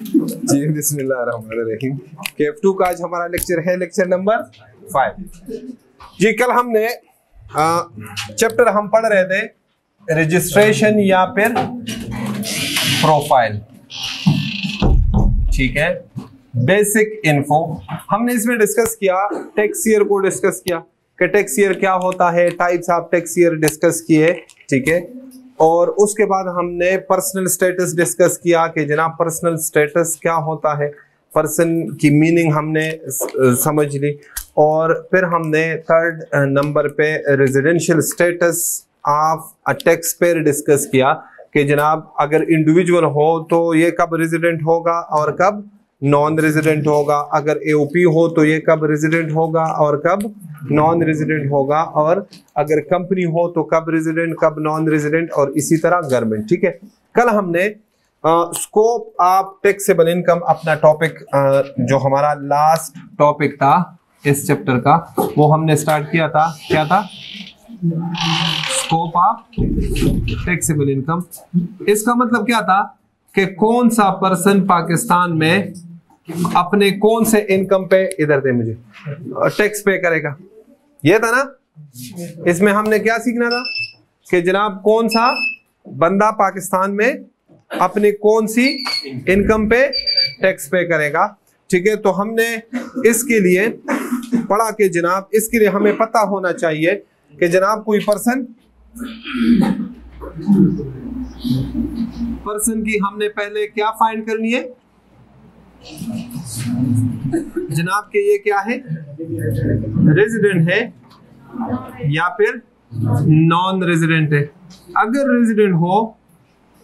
जी, बिस्मिल्लाहिर्रहमानिर्रहीम। केफ टू का आज हमारा लेक्चर है, लेक्चर नंबर फाइव। जी, कल हमने चैप्टर हम पढ़ रहे थे रजिस्ट्रेशन या फिर प्रोफ़ाइल ठीक है? बेसिक इन्फो हमने इसमें डिस्कस किया टैक्स ईयर को डिस्कस किया, कि टैक्स ईयर क्या होता है types of tax year discuss किए, ठीक है? और उसके बाद हमने पर्सनल स्टेटस डिस्कस किया कि जनाब पर्सनल स्टेटस क्या होता है? पर्सन की मीनिंग हमने समझ ली। और फिर हमने थर्ड नंबर पे residential status of a tax payer discuss किया कि जनाब अगर इंडिविजुअल हो तो ये कब रेजिडेंट होगा और कब नॉन रेजिडेंट होगा। अगर एओपी हो तो ये कब रेजिडेंट होगा और कब नॉन रेजिडेंट होगा और अगर कंपनी हो तो कब रेजिडेंट कब नॉन रेजिडेंट और इसी तरह गवर्नमेंट ठीक है? कल हमने स्कोप ऑफ़ टैक्सेबल इनकम अपना टॉपिक जो हमारा लास्ट टॉपिक था इस चैप्टर का, वो हमने स्टार्ट किया था। क्या था? स्कोप ऑफ़ टैक्सेबल इनकम इसका मतलब क्या था कि कौन सा पर्सन पाकिस्तान में अपने कौन से इनकम पे इधर दे मुझे? टैक्स पे करेगा। ये था ना? इसमें हमने क्या सीखना था? कि जनाब, कौन सा बंदा पाकिस्तान में अपनी कौन सी इनकम पे टैक्स पे करेगा? ठीक है? तो हमने इसके लिए पढ़ा के जनाब, इसके लिए हमें पता होना चाहिए कि जनाब, कोई पर्सन पर्सन की हमने पहले क्या फाइंड करनी है? जनाब, के ये क्या है? रेजिडेंट है या फिर नॉन रेजिडेंट है? अगर रेजिडेंट हो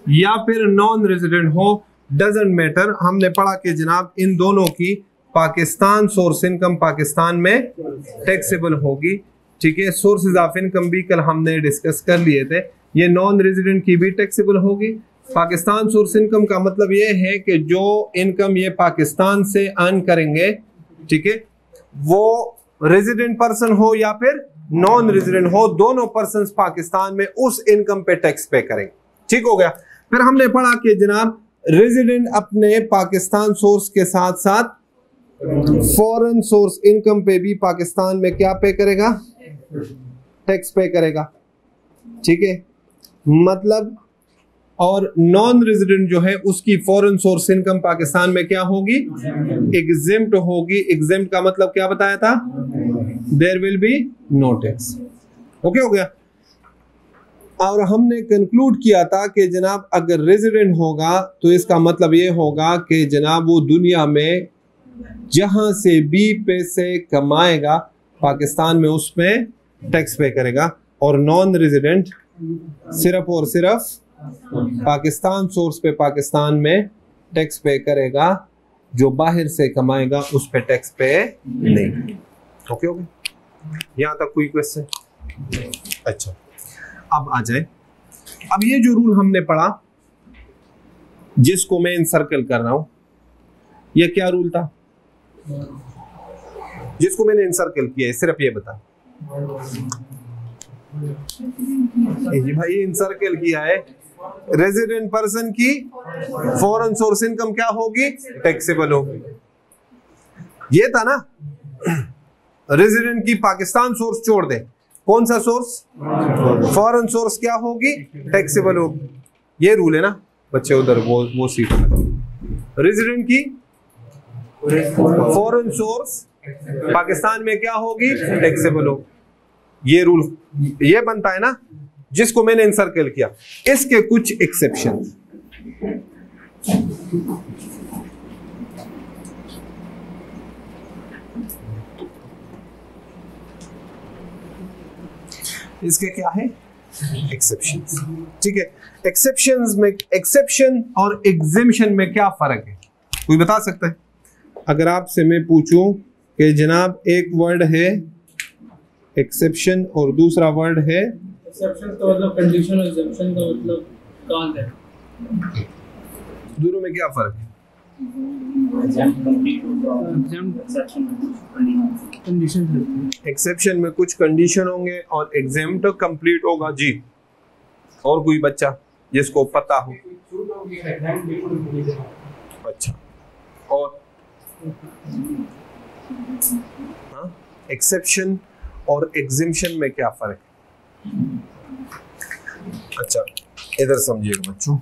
या फिर नॉन रेजिडेंट हो डजेंट मैटर हमने पढ़ा कि जनाब, इन दोनों की पाकिस्तान सोर्स इनकम पाकिस्तान में टैक्सेबल होगी। ठीक है? सोर्सेज ऑफ़ इनकम भी कल हमने डिस्कस कर लिए थे। ये नॉन रेजिडेंट की भी टैक्सेबल होगी। पाकिस्तान सोर्स इनकम का मतलब ये है कि जो इनकम ये पाकिस्तान से अर्न करेंगे, ठीक है, वो रेजिडेंट पर्सन हो या फिर नॉन रेजिडेंट हो, दोनों पर्सन पाकिस्तान में उस इनकम पे टैक्स पे करेंगे। ठीक हो गया? फिर हमने पढ़ा कि जनाब रेजिडेंट अपने पाकिस्तान सोर्स के साथ साथ फॉरेन सोर्स इनकम पे भी पाकिस्तान में क्या पे करेगा? टैक्स पे करेगा। ठीक है? मतलब और नॉन रेजिडेंट जो है, उसकी फॉरेन सोर्स इनकम पाकिस्तान में क्या होगी? एग्जिम्ट होगी। एग्जिम्ट का मतलब क्या बताया था? There will be no tax okay हो गया? और हमने कंक्लूड किया था कि जनाब, अगर रेजिडेंट होगा तो इसका मतलब ये होगा कि जनाब, वो दुनिया में जहाँ से भी पैसे कमाएगा, पाकिस्तान में उसमें टैक्स पे करेगा। और नॉन रेजिडेंट सिर्फ़ और सिर्फ़ पाकिस्तान सोर्स पे पाकिस्तान में टैक्स पे करेगा, जो बाहर से कमाएगा, उस पे टैक्स पे नहीं। ओके ओके यहाँ तक कोई क्वेश्चन अच्छा। अब आ जाए। अब ये जो रूल हमने पढ़ा, जिसको मैं इनसर्कल कर रहा हूँ, ये क्या रूल था? जिसको मैंने इनसर्कल किया है, सिर्फ़ ये बता। भाई इनसर्कल किया है। रेजिडेंट पर्सन की फॉरेन सोर्स इनकम क्या होगी? टैक्सेबल होगी। ये था ना? रेजिडेंट की पाकिस्तान सोर्स छोड़ दे। कौन सा सोर्स फॉरेन सोर्स क्या होगी? टैक्सेबल होगी। ये रूल है ना? बच्चे उधर, वो वो सीख रेजिडेंट की फॉरेन सोर्स पाकिस्तान में क्या होगी? टैक्सेबल होगी। ये रूल ये बनता है ना? जिसको मैंने इनसर्कल किया। इसके कुछ एक्सेप्शन इसके क्या है? एक्सेप्शन ठीक है? एक्सेप्शन में एक्सेप्शन और एग्जिबिशन में क्या फ़र्क है? कोई बता सकता है? अगर आपसे मैं पूछूँ कि जनाब, एक वर्ड है एक्सेप्शन और दूसरा वर्ड है एक्सेप्शन का मतलब कंडीशन और एग्जेम्पशन का मतलब कांड है दोनों में क्या फ़र्क है? एक्सेप्शन में कुछ कंडीशन होंगे और एग्ज़ाम तो कंप्लीट होगा जी। और कोई बच्चा जिसको पता हो। अच्छा। और एक्सेप्शन और एग्जिम्शन में क्या फ़र्क है? अच्छा इधर समझिएगा बच्चों।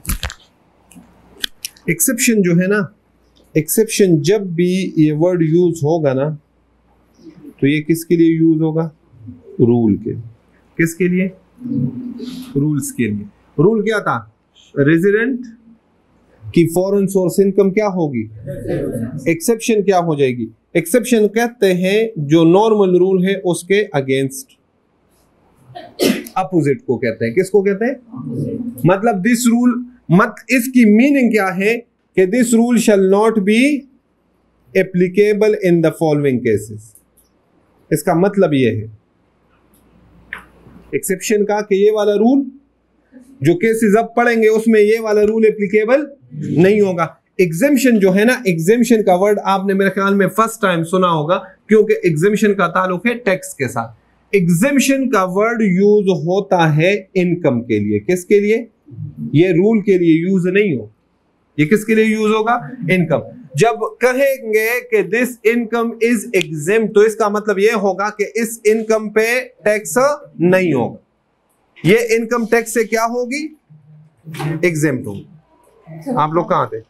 एक्सेप्शन जो है ना एक्सेप्शन जब भी ये वर्ड यूज़ होगा ना तो ये किसके लिए यूज़ होगा? रूल के किसके लिए? रूल्स के लिए। रूल क्या था? रेजिडेंट की फॉरेन सोर्स इनकम क्या होगी? एक्सेप्शन क्या हो जाएगी? एक्सेप्शन कहते हैं जो नॉर्मल रूल है, उसके अगेंस्ट अपोजिट को कहते हैं। किसको कहते हैं? मतलब दिस रूल मत, इसकी मीनिंग क्या है कि this rule shall not be applicable in the following cases इसका मतलब यह है। एक्सेप्शन का कि ये वाला रूल जो केसेस अब पढ़ेंगे, उसमें ये वाला रूल एप्लीकेबल नहीं होगा। एग्जेम्शन जो है ना एग्जेम्शन का वर्ड आपने मेरे ख्याल में फ़र्स्ट टाइम सुना होगा, क्योंकि एग्जेम्शन का ताल्लुक है टैक्स के साथ। एग्जेम्शन का वर्ड यूज़ होता है इनकम के लिए। किसके लिए? ये रूल के लिए यूज़ नहीं हो। ये किसके लिए यूज़ होगा? इनकम जब कहेंगे कि दिस इनकम इज़ एग्जिम तो इसका मतलब यह होगा कि इस इनकम पे टैक्स नहीं होगा। ये इनकम टैक्स से क्या होगी? एग्जिम होगी। आप लोग कहाँ थे?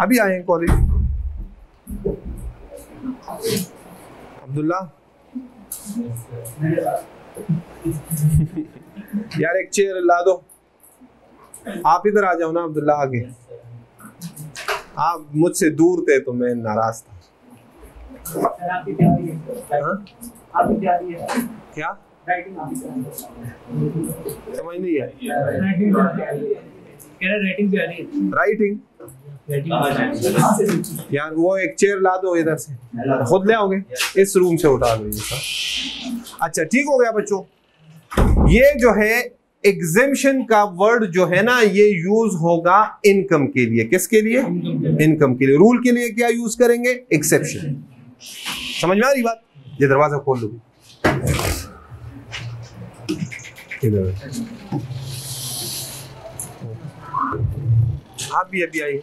अभी आए हैं कॉलेज अब्दुल्ला यार एक चेयर ला दो। आप इधर आ जाओ ना अब्दुल्ला आगे। आप मुझसे दूर थे तो मैं नाराज़ था। हाँ? क्या? समझ नहीं आई राइटिंग है राइटिंग राइटिंग यार वो एक चेयर ला दो इधर से। खुद ले आओगे? इस रूम से उठा ये अच्छा ठीक हो गया बच्चों। ये जो है एग्जेम्शन का वर्ड जो है ना ये यूज़ होगा इनकम के लिए। किसके लिए? इनकम के लिए। रूल के लिए। क्या यूज़ करेंगे? एक्सेप्शन समझ में आ रही बात? ये दरवाज़ा खोल लो। आप भी अभी आइए।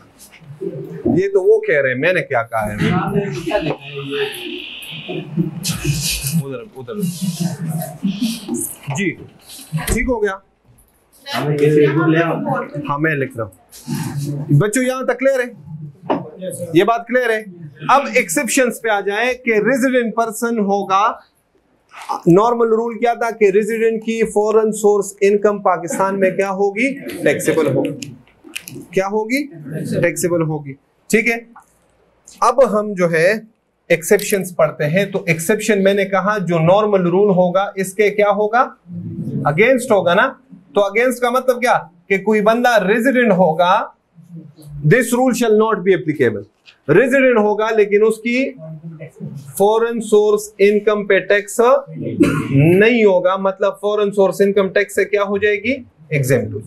ये तो वो कह रहे हैं मैंने क्या कहा है? उधर उधर। जी ठीक हो गया। हाँ मैं लिख रहा हूँ। बच्चों यहाँ तक क्लियर है? ये बात क्लियर है? अब एक्सेप्शंस पे आ जाए कि रेजिडेंट पर्सन होगा। नॉर्मल रूल क्या था कि रेजिडेंट की फॉरेन सोर्स इनकम पाकिस्तान में क्या होगी? टैक्सेबल होगी। क्या होगी? टैक्सेबल होगी। ठीक है? अब हम जो है एक्सेप्शन पढ़ते हैं। तो एक्सेप्शन मैंने कहा, जो नॉर्मल रूल होगा, इसके क्या होगा? अगेंस्ट होगा ना? तो अगेंस्ट का मतलब क्या? कि कोई बंदा रेजिडेंट होगा this rule shall not be applicable resident होगा, लेकिन उसकी फॉरेन सोर्स इनकम पे टैक्स नहीं होगा। मतलब फॉरेन सोर्स इनकम टैक्स से क्या हो जाएगी? एग्ज़ाम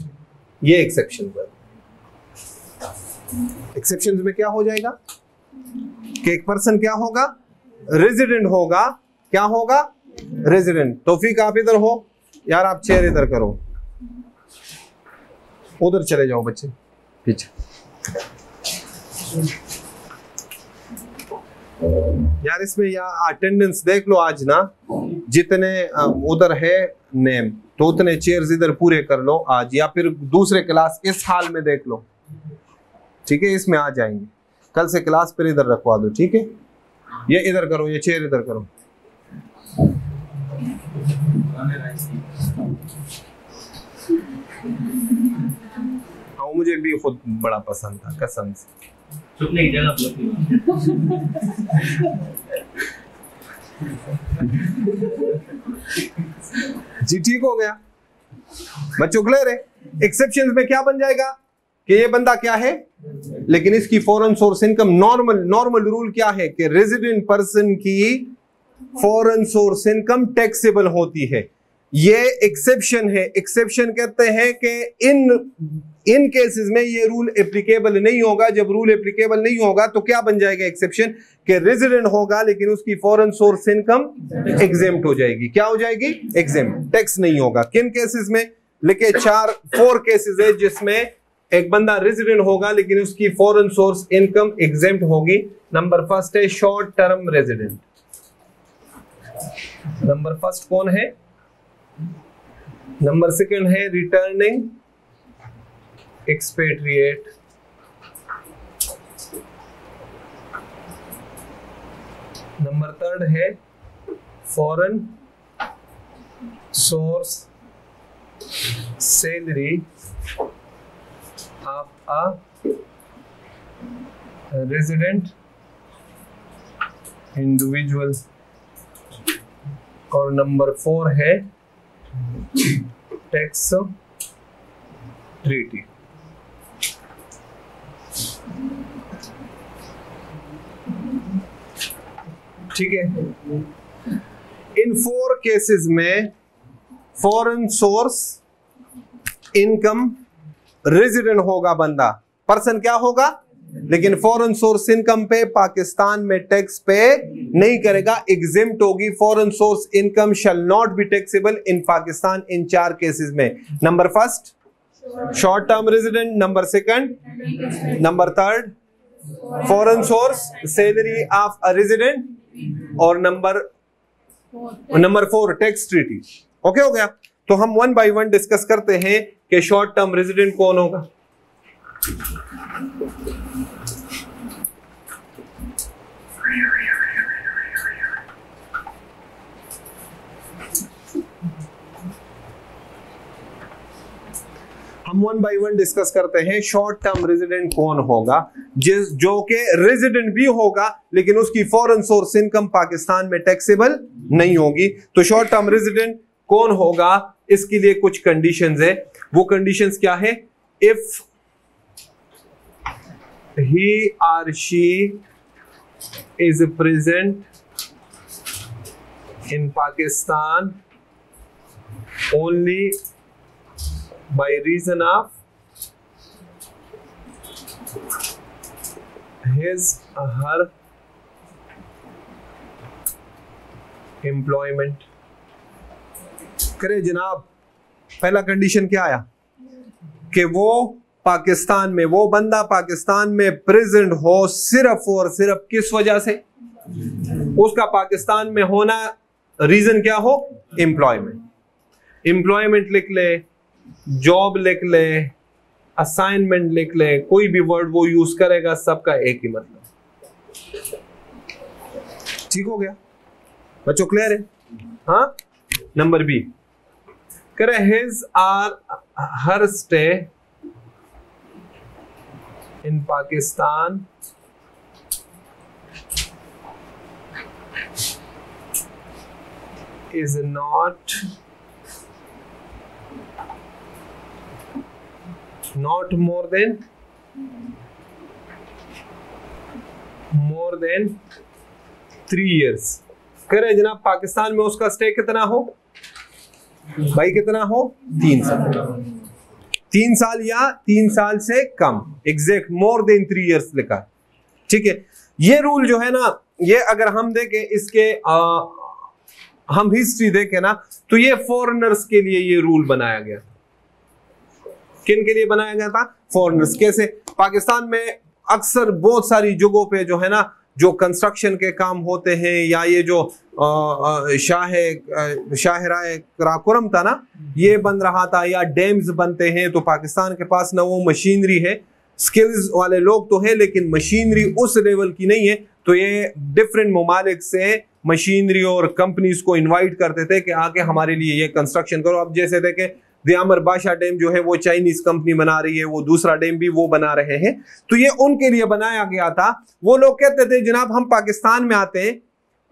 ये एक्सेप्शन एक्सेप्शन में क्या हो जाएगा? कि एक पर्सन क्या होगा? रेजिडेंट होगा। क्या होगा? रेजिडेंट तोफीक आप इधर हो। यार आप चेयर इधर करो। उधर चले जाओ बच्चे। पीछे। यार इसमें या अटेंडेंस देख लो आज ना। जितने उधर है नेम तो उतने चेयर्स इधर पूरे कर लो आज। या फिर दूसरे क्लास इस हाल में देख लो। ठीक है इसमें आ जाएँगे। कल से क्लास पर इधर रखवा दो ठीक है? ये इधर करो ये चेयर इधर करो। हाँ मुझे भी खुद बड़ा पसंद था कसम से। चुपने की जगह जी ठीक हो गया। बच्चों क्लियर है? एक्सेप्शन में क्या बन जाएगा? कि ये बंदा क्या है? लेकिन इसकी foreign source income normal normal rule क्या है कि रेजिडेंट पर्सन की फॉरेन सोर्स इनकम टैक्सेबल होती है। ये एक्सेप्शन है। एक्सेप्शन कहते हैं कि इन इन केसेस में ये रूल एप्लीकेबल नहीं होगा। जब रूल एप्लीकेबल नहीं होगा तो क्या बन जाएगा एक्सेप्शन कि रेजिडेंट होगा, लेकिन उसकी फॉरेन सोर्स इनकम एग्जेम्प्ट हो जाएगी। क्या हो जाएगी? एग्जेम्प्ट टैक्स नहीं होगा। किन केसेस में? लिखे चार फोर केसेस है जिसमें एक बंदा रेजिडेंट होगा, लेकिन उसकी फॉरेन सोर्स इनकम एग्जेम्प्ट होगी। नंबर फ़र्स्ट है short term resident number first कौन है? नंबर सेकंड है रिटर्निंग एक्सपेट्रिएट नंबर थर्ड है foreign source salary a resident individual और नंबर फोर है टैक्स ट्रीटी ठीक है? इन फोर केसेस में फॉरेन सोर्स इनकम रेजिडेंट होगा बंदा। पर्सन क्या होगा? लेकिन फॉरेन सोर्स इनकम पे पाकिस्तान में टैक्स पे नहीं करेगा एग्जिम्ट होगी। Foreign source income shall not be taxable in Pakistan इन चार केसेस में। Number first short term resident number second number third foreign source salary of a resident और number number four tax treaty okay हो गया? तो हम one by one discuss करते हैं। कि शॉर्ट टर्म रेजिडेंट कौन होगा? हम वन बाय वन डिस्कस करते हैं शॉर्ट टर्म रेजिडेंट कौन होगा? जिस, जो कि रेजिडेंट भी होगा, लेकिन उसकी फॉरेन सोर्स इनकम पाकिस्तान में टैक्सेबल नहीं होगी। तो शॉर्ट टर्म रेजिडेंट कौन होगा? इसके लिए कुछ कंडीशंस है। वो कंडीशन क्या है? If he or she is present in Pakistan only by reason of his her employment करे जनाब। पहला कंडीशन क्या आया? कि वो पाकिस्तान में, वो बंदा पाकिस्तान में प्रेजेंट हो सिर्फ़ और सिर्फ़ किस वजह से? उसका पाकिस्तान में होना रीजन क्या हो? एम्प्लॉयमेंट एम्प्लॉयमेंट लिख ले जॉब लिख ले असाइनमेंट लिख ले, कोई भी वर्ड वो यूज़ करेगा, सबका एक ही मतलब। ठीक हो गया? बच्चों क्लियर है? हाँ? नंबर बी करे his or her stay in Pakistan is not not more than more than three years करे जनाब, पाकिस्तान में उसका स्टे कितना हो? भाई कितना हो? तीन साल। तीन साल या तीन साल से कम। Exact more than three years लिखा। ठीक है? ये रूल जो है ना ये अगर हम देखें इसके आ, हम हिस्ट्री देखें ना तो ये फॉरेनर्स के लिए ये रूल बनाया गया किन के लिए बनाया गया था? फॉरेनर्स कैसे? पाकिस्तान में अक्सर बहुत सारी जगहों पे जो है ना जो कंस्ट्रक्शन के काम होते हैं या ये जो शाह शाहराय कराकुरम था ना, ये बन रहा था या डैम्स बनते हैं तो पाकिस्तान के पास ना वो मशीनरी है। स्किल्स वाले लोग तो है, लेकिन मशीनरी उस लेवल की नहीं है। तो ये डिफरेंट ममालिक से मशीनरी और कंपनीज़ को इनवाइट करते थे कि आके हमारे लिए ये कंस्ट्रक्शन करो। अब जैसे देखे दियामर बादशाह डैम जो है वो चाइनीज़ कंपनी बना रही है, वो दूसरा डैम भी वो बना रहे हैं। तो ये उनके लिए बनाया गया था। वो लोग कहते थे, जनाब, हम पाकिस्तान में आते हैं,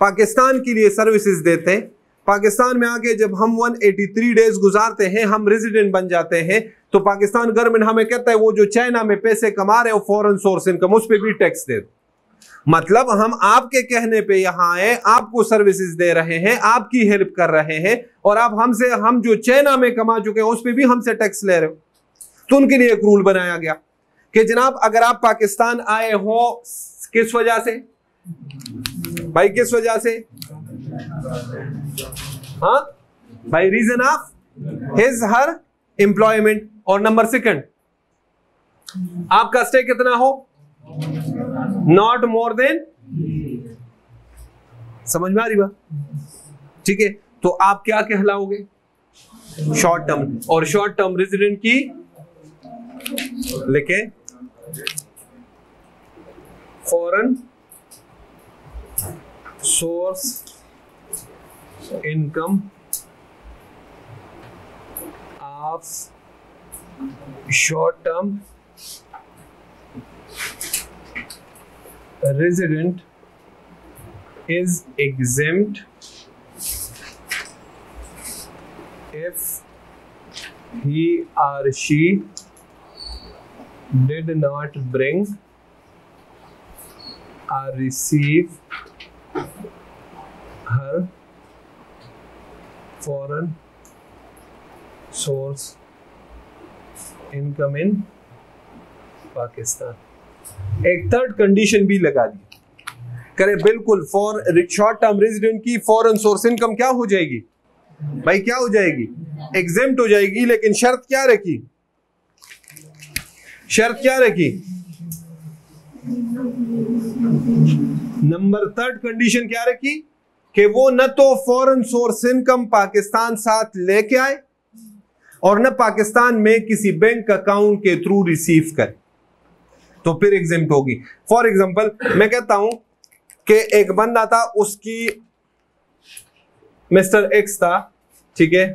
पाकिस्तान के लिए सर्विसेज़ देते हैं। पाकिस्तान में आके जब हम 183 डेज़ गुजारते हैं, हम रेजिडेंट बन जाते हैं तो पाकिस्तान गवर्नमेंट हमें कहता है, वो जो चाइना में पैसे कमा रहे हो फॉरेन सोर्स इनकम उस पर भी टैक्स दे दो। मतलब हम आपके कहने पे यहाँ आए, आपको सर्विसेज़ दे रहे हैं, आपकी हेल्प कर रहे हैं और आप हमसे, हम जो चाइना में कमा चुके हैं, उस पर भी हमसे टैक्स ले रहे हो। तो उनके लिए एक रूल बनाया गया कि जनाब, अगर आप पाकिस्तान आए हो, किस वजह से? भाई, किस वजह से? हाँ? भाई reason of his her employment और नंबर सेकंड आपका स्टे कितना हो? नॉट मोर देन समझ में आ रही बात? ठीक है तो आप क्या कहलाओगे? शॉर्ट टर्म और शॉर्ट टर्म रेजिडेंट की लिखे foreign source income of short term resident is exempt if he or she did not bring or receive her foreign source income in Pakistan. एक थर्ड कंडीशन भी लगा दी। करे, बिल्कुल for short term resident की foreign source income क्या हो जाएगी? भाई, क्या हो जाएगी? एग्जेम्प्ट हो जाएगी, लेकिन शर्त क्या रखी? शर्त क्या रखी? नंबर थर्ड कंडीशन क्या रखी? कि वो न तो फॉरेन सोर्स इनकम पाकिस्तान साथ लेके आए और न पाकिस्तान में किसी बैंक अकाउंट के थ्रू रिसीव करे। तो फिर एग्ज़ाम होगी। फॉर एग्ज़ाम्पल मैं कहता हूँ कि एक बंदा था, उसकी मिस्टर एक्स था, ठीक है?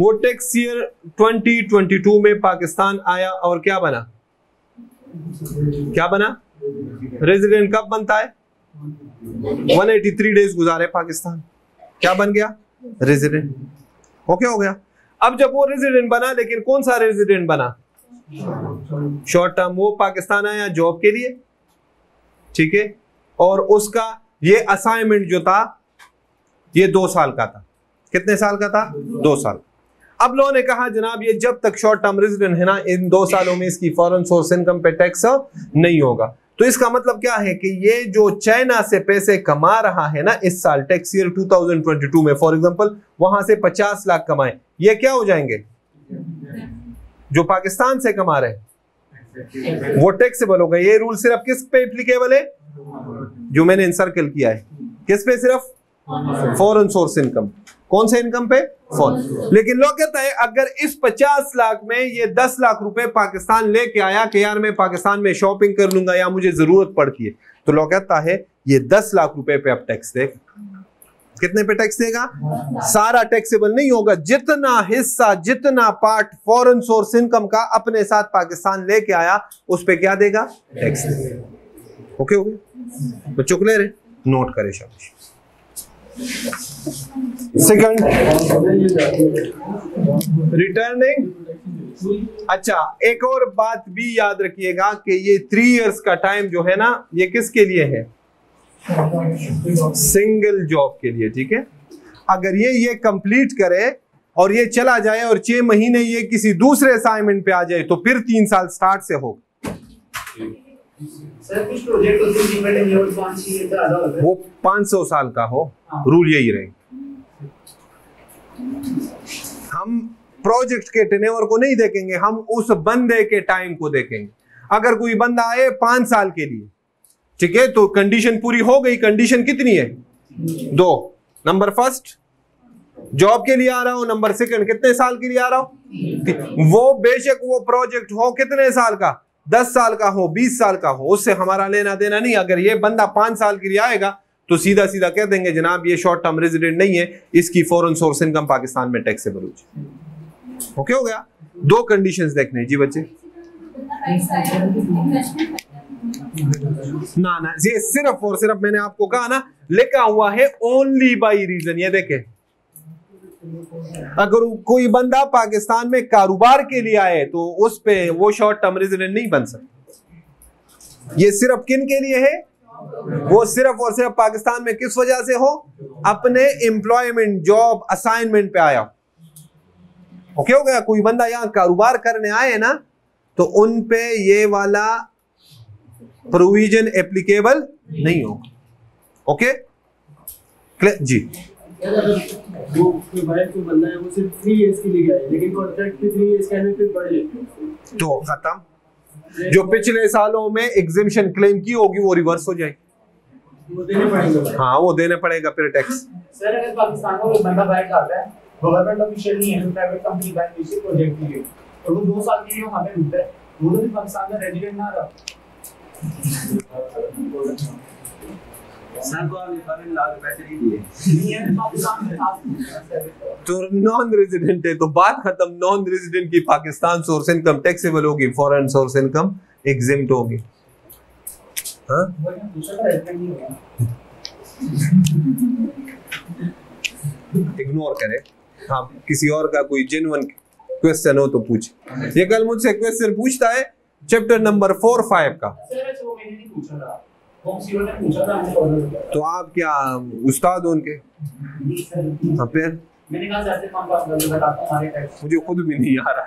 वो टैक्स ईयर 2022 में पाकिस्तान आया और क्या बना? क्या बना? रेजिडेंट कब बनता है? 183 डेज़ गुजारे पाकिस्तान। क्या बन गया? रेजिडेंट ओके हो गया। अब जब वो रेजिडेंट बना, लेकिन कौन सा रेजिडेंट बना? शॉर्ट टर्म वो पाकिस्तान आया जॉब के लिए, ठीक है? और उसका ये असाइनमेंट जो था, ये दो साल का था। कितने साल का था? दो साल। अब लोगों ने कहा, जनाब, ये जब तक शॉर्ट टर्म रेजिडेंट है ना, इन दो सालों में इसकी फॉरेन सोर्स इनकम पे टैक्स नहीं होगा। तो इसका मतलब क्या है कि ये जो चाइना से पैसे कमा रहा है ना, इस साल टैक्स ईयर 2022 में फॉर एग्जांपल वहाँ से 50 लाख कमाए। ये क्या हो जाएँगे? जो पाकिस्तान से कमा रहे वो टैक्सेबल होगा ये रूल सिर्फ़ किस पे एप्लीकेबल है? जो मैंने इनसर्कल किया है। किस पे सिर्फ़? फॉरेन सोर्स इनकम कौन से इनकम पे? फॉरेन लेकिन लोग कहता है, अगर इस 50 लाख में ये 10 लाख रुपए पाकिस्तान लेके आया कि यार मैं पाकिस्तान में शॉपिंग कर लूँगा या मुझे ज़रूरत पड़ती है तो लोग कहता है, ये 10 लाख रुपए पे आप टैक्स दे कितने पे टैक्स देगा? सारा टैक्सेबल नहीं होगा। जितना हिस्सा, जितना पार्ट फॉरेन सोर्स इनकम का अपने साथ पाकिस्तान लेके आया, उस पर क्या देगा? टैक्स ओके ओके बच्चों को ले रहे नोट करे, शाबाश। सेकंड रिटर्निंग अच्छा एक और बात भी याद रखिएगा कि ये थ्री इयर्स का टाइम जो है ना, ये किसके लिए है? सिंगल जॉब के लिए ठीक है? अगर ये ये कंप्लीट करे और ये चला जाए और छह महीने ये किसी दूसरे असाइनमेंट पे आ जाए तो फिर तीन साल स्टार्ट से होगा। वो हैं जिनमें टेन्योर पाँच से ज़्यादा होता है। वो 500 साल का हो रूल यही रहे। हम प्रोजेक्ट के टेनेवर को नहीं देखेंगे हम उस बंदे के टाइम को देखेंगे। अगर कोई बंदा आए पाँच साल के लिए ठीक है? तो कंडीशन पूरी हो गई। कंडीशन कितनी है? दो। नंबर फ़र्स्ट जॉब के लिए आ रहा हूँ। नंबर सेकंड कितने साल के लिए आ रहा हूँ? वो बेशक वो प्रोजेक्ट हो कितने साल का? दस साल का हो, बीस साल का हो, उससे हमारा लेना देना नहीं। अगर ये बंदा पाँच साल के लिए आएगा तो सीधा सीधा कह देंगे, जनाब, ये शॉर्ट टर्म रेजिडेंट नहीं है। इसकी फॉरन सोर्स इनकम पाकिस्तान में टैक्सेबल हो जाए। ओके हो गया? दो कंडीशंस देखने जी बच्चे। ना ना, ये सिर्फ़ और सिर्फ़ मैंने आपको कहा ना, लिखा हुआ है ओनली बाई रीजन ये देखे। अगर कोई बंदा पाकिस्तान में कारोबार के लिए आए तो उस पे वो शॉर्ट टर्म रेजिडेंट नहीं बन सकता। ये सिर्फ़ किन के लिए है? वो सिर्फ़ और सिर्फ़ पाकिस्तान में किस वजह से हो? अपने एम्प्लॉयमेंट जॉब असाइनमेंट पे आया। ओके हो गया। कोई बंदा यहाँ कारोबार करने आए ना तो उन पे ये वाला प्रोविज़न एप्लीकेबल नहीं होगा। ओके जी। वो कोई बंदा है वो सिर्फ़ थ्री इयर्स के लिए गया है लेकिन कॉन्ट्रैक्ट पे थ्री इयर्स का है फिर बढ़ तो खत्म। जो पिछले सालों में एग्जिबिशन क्लेम की होगी वो रिवर्स हो जाएगी। वो हाँ वो देने पड़ेगा फिर टैक्स सर अगर पाकिस्तान में कोई बंदा बाहर जाता है गवर्नमेंट ऑफिशियल नहीं है प्राइवेट कंपनी का किसी प्रोजेक्ट के लिए और वो दो साल के लिए पे रुकता है वो तो भी पाकिस्तान का रेजिडेंट ना रहा। तो नॉन रेजिडेंट है तो बात खत्म। नॉन रेजिडेंट की पाकिस्तान सोर्स इनकम टैक्सेबल होगी फॉरेन सोर्स इनकम एग्जिम्ट होगी। हाँ? इग्नोर करें। हाँ किसी और का कोई जेन्युइन क्वेश्चन हो तो पूछ। ये कल मुझसे क्वेश्चन पूछता है चैप्टर नंबर फोर फाइव का। मैंने नहीं पूछा था तो आप क्या उस्ताद हो उनके? हाँ फिर? मैंने कहा सर मुझे खुद भी नहीं आ रहा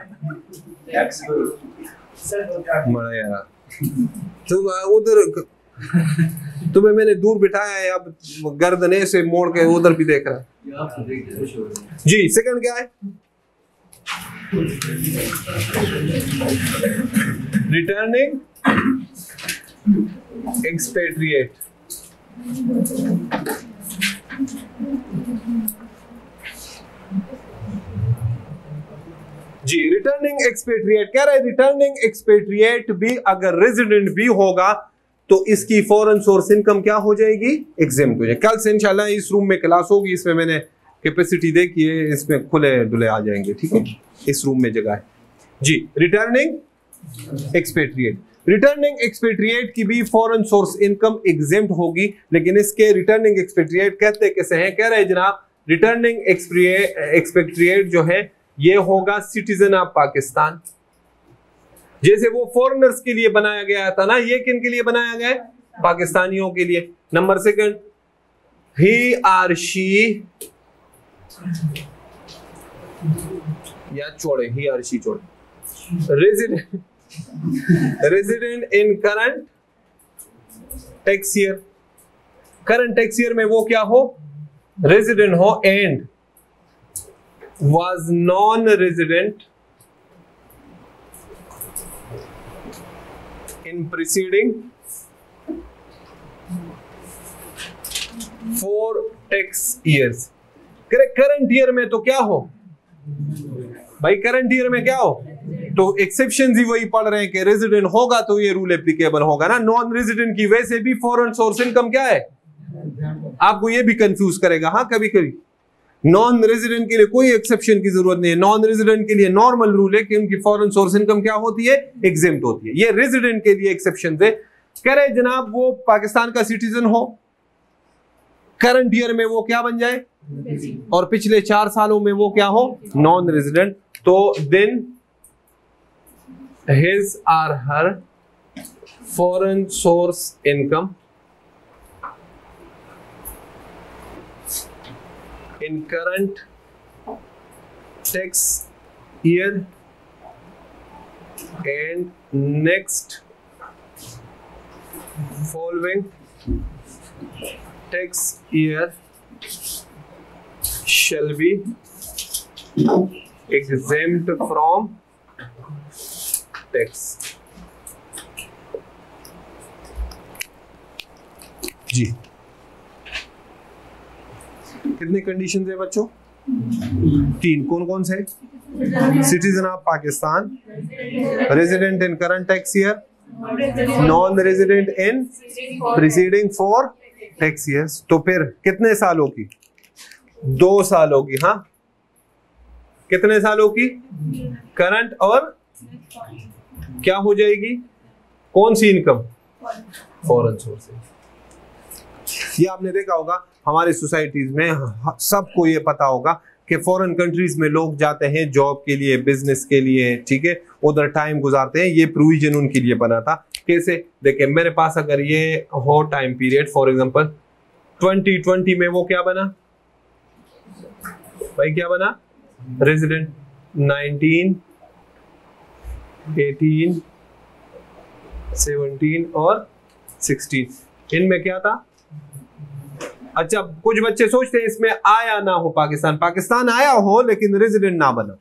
बड़ा यार। तो उधर तुम्हें मैंने दूर बिठाया है अब गर्दने से मोड़ के उधर भी देख रहे हैं। जी सेकंड क्या है? रिटर्निंग एक्सपेट्रिएट जी रिटर्निंग एक्सपेट्रिएट कह रहे रिटर्निंग एक्सपेट्रिएट भी अगर रेजिडेंट भी होगा तो इसकी फॉरेन सोर्स इनकम क्या हो जाएगी? एग्ज़ाम हो जाएगी। कल से इंशाल्लाह इस रूम में क्लास होगी, इसमें मैंने कैपेसिटी देखी है, इसमें खुले डुले आ जाएँगे, ठीक है? इस रूम में जगह है। जी रिटर्निंग एक्सपेट्रिएट रिटर्निंग एक्सपेट्रिएट की भी फॉरेन सोर्स इनकम एग्जेम्प्ट होगी, लेकिन इसके रिटर्निंग एक्सपेट्रिएट कहते कैसे हैं? कह रहे हैं, जनाब रिटर्निंग एक्सपेट्रिएट जो है, ये होगा सिटीजन ऑफ़ पाकिस्तान। जैसे वो फॉरेनर्स के लिए बनाया गया था ना, ये किन के लिए बनाया गया है? पाकिस्तानियों के लिए। Number second he or she या छोड़े ही आर शी छोड़े resident resident in current tax year current tax year में वो क्या हो? रेजिडेंट हो and was non-resident in preceding four tax years. Current year में तो क्या हो? भाई करंट ईयर में क्या हो? तो एक्सेप्शन ही वही पढ़ रहे हैं कि रेजिडेंट होगा तो ये रूल एप्लीकेबल होगा ना। नॉन रेजिडेंट की वैसे भी फॉरेन सोर्स इनकम क्या है? आपको ये भी कंफ्यूज करेगा। हाँ कभी कभी नॉन रेजिडेंट के लिए कोई एक्सेप्शन की ज़रूरत नहीं है। नॉन रेजिडेंट के लिए नॉर्मल रूल है कि उनकी फॉरेन सोर्स इनकम क्या होती है? एग्जेम्प्ट होती है। ये रेजिडेंट के लिए एक्सेप्शन है। कह रहे जनाब वो पाकिस्तान का सिटीजन हो। करंट ईयर में वो क्या बन जाए? और पिछले चार सालों में वो क्या हो? नॉन रेजिडेंट तो then his or her foreign source income. In current tax year and next following tax year shall be exempt from tax जी। कितने कंडीशन है बच्चों? तीन। कौन कौन से? Citizen of Pakistan resident in current tax year non resident in preceding four tax years तो फिर कितने सालों की? दो सालों की हाँ? कितने सालों की? करंट और क्या हो जाएगी? कौन सी इनकम फॉरन सोर्स ये आपने देखा होगा, हमारे सोसाइटीज में सबको ये पता होगा कि फॉरेन कंट्रीज़ में लोग जाते हैं जॉब के लिए बिज़नेस के लिए, ठीक है? उधर टाइम गुजारते हैं, ये प्रोविज़न उनके लिए बना था। कैसे? देखिए, मेरे पास अगर ये हो टाइम पीरियड फॉर एग्जांपल 2020 में वो क्या बना? भाई, क्या बना? रेजिडेंट 19 18 17 और 16 इनमें क्या था? अच्छा कुछ बच्चे सोचते हैं, इसमें आया ना हो पाकिस्तान। पाकिस्तान आया हो, लेकिन रेजिडेंट ना बना।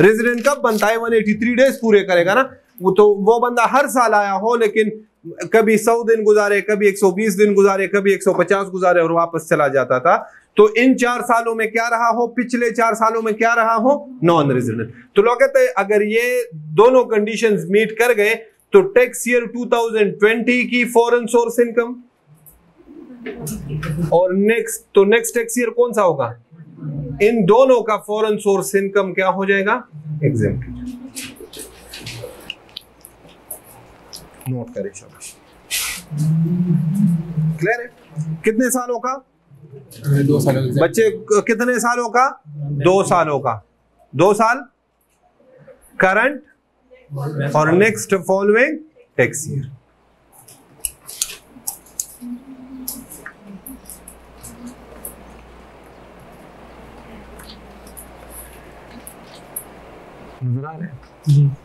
रेजिडेंट कब बनता है? 183 डेज़ पूरे करेगा ना? वो तो वो बंदा हर साल आया हो, लेकिन कभी 100 दिन गुजारे, कभी 120 दिन गुजारे, कभी 150 गुजारे और वापस चला जाता था। तो इन चार सालों में क्या रहा हो? पिछले चार सालों में क्या रहा हो? नॉन रेजिडेंट तो लोग कहते हैं, अगर ये दोनों कंडीशंस मीट कर गए तो टैक्स ईयर 2020 की फॉरेन सोर्स इनकम और नेक्स्ट तो नेक्स्ट टैक्स ईयर कौन सा होगा? इन दोनों का फॉरेन सोर्स इनकम क्या हो जाएगा? एग्ज़ाम नोट करें क्लियर है? कितने सालों का? दो सालों बच्चे कितने सालों का? दो सालों का। दो साल? करंट और नेक्स्ट फॉलोइंग टैक्स ईयर नज़र आ रहे हैं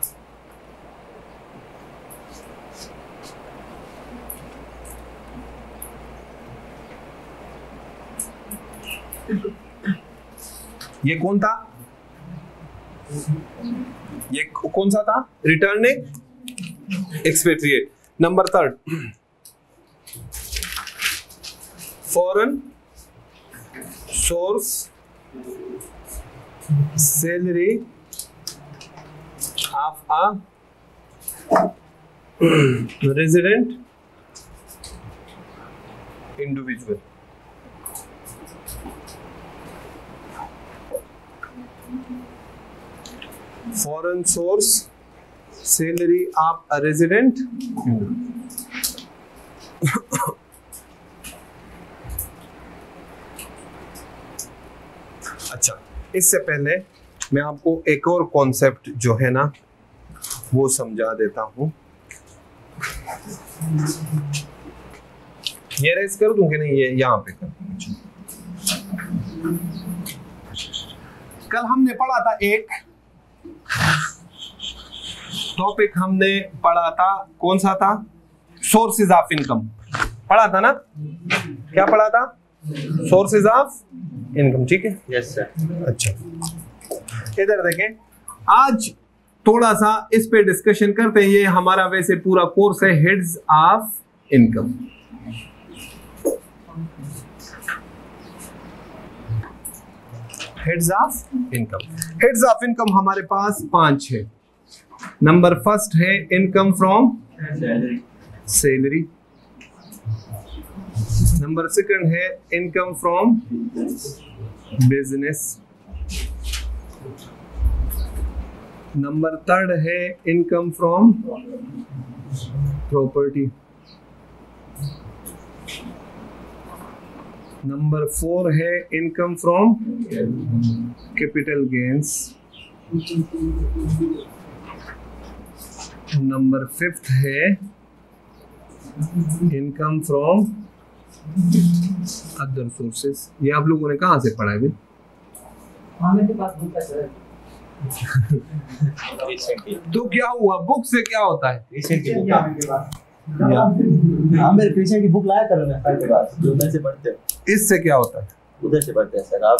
ये कौन था? ये कौन सा था? Returning expatriate number third foreign source salary of a resident individual foreign source salary of a अच्छा इससे पहले मैं आपको एक और कॉन्सेप्ट जो है ना, वो समझा देता हूँ। ये रेस कर दूँ कि नहीं? ये यहाँ पे कर दूँ। कल हमने पढ़ा था एक टॉपिक हमने पढ़ा था। कौन सा था? सोर्सेज ऑफ़ इनकम पढ़ा था ना? क्या पढ़ा था? सोर्सेज ऑफ़ इनकम ठीक है? यस सर अच्छा। इधर देखें। आज थोड़ा सा इस पे डिस्कशन करते हैं। ये हमारा वैसे पूरा कोर्स है heads of income heads of income heads of income हमारे पास पाँच है नंबर फ़र्स्ट है income from salary number second है income from business number third है income from property number four है income from capital gains number fifth है। Income from other sources ये आप लोगों ने कहाँ से पढ़ा है भाई? है तो क्या हुआ? बुक से क्या होता है? हाँ मेरे पीछे की बुक लाया करो ना। सर के पास जो उधर से हो। इससे क्या होता है? उधर से पढ़ते हैं सर। आप